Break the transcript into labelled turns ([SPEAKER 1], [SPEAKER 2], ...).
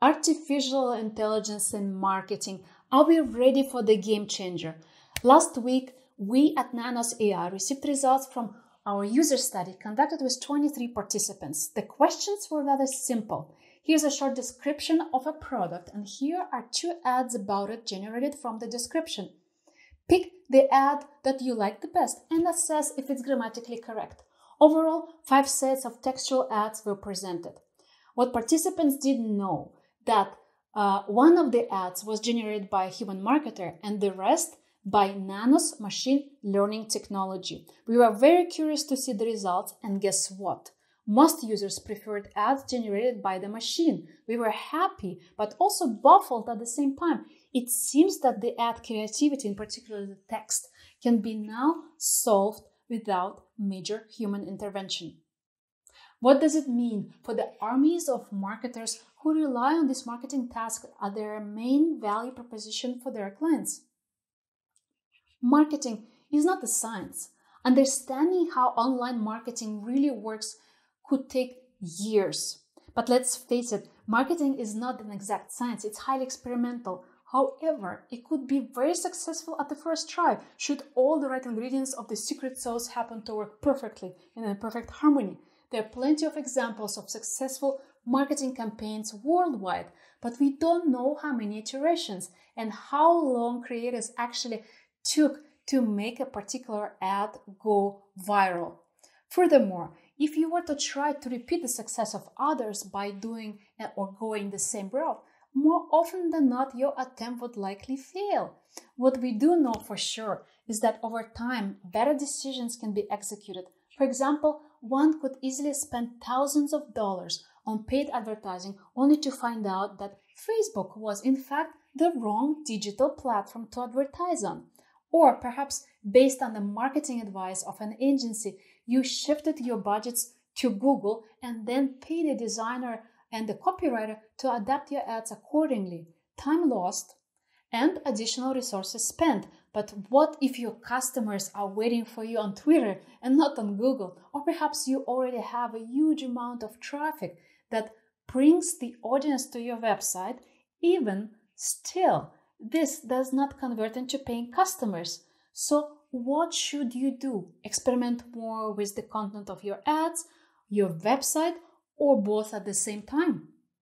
[SPEAKER 1] Artificial intelligence in marketing. Are we ready for the game changer? Last week, we at Nanos AI received results from our user study conducted with 23 participants. The questions were rather simple. Here's a short description of a product, and here are two ads about it generated from the description. Pick the ad that you like the best and assess if it's grammatically correct. Overall, five sets of textual ads were presented. What participants didn't know that uh, one of the ads was generated by a human marketer and the rest by Nanos machine learning technology. We were very curious to see the results and guess what? Most users preferred ads generated by the machine. We were happy, but also baffled at the same time. It seems that the ad creativity, in particular the text, can be now solved without major human intervention. What does it mean for the armies of marketers who rely on this marketing task as their main value proposition for their clients? Marketing is not a science. Understanding how online marketing really works could take years. But let's face it, marketing is not an exact science, it's highly experimental. However, it could be very successful at the first try should all the right ingredients of the secret sauce happen to work perfectly and in perfect harmony. There are plenty of examples of successful marketing campaigns worldwide, but we don't know how many iterations and how long creators actually took to make a particular ad go viral. Furthermore, if you were to try to repeat the success of others by doing or going the same route, more often than not, your attempt would likely fail. What we do know for sure is that over time, better decisions can be executed. For example, one could easily spend thousands of dollars on paid advertising only to find out that Facebook was in fact the wrong digital platform to advertise on. Or perhaps based on the marketing advice of an agency, you shifted your budgets to Google and then paid a designer and the copywriter to adapt your ads accordingly. Time lost and additional resources spent. But what if your customers are waiting for you on Twitter and not on Google? Or perhaps you already have a huge amount of traffic that brings the audience to your website. Even still, this does not convert into paying customers. So, what should you do? Experiment more with the content of your ads, your website, or both at the same time?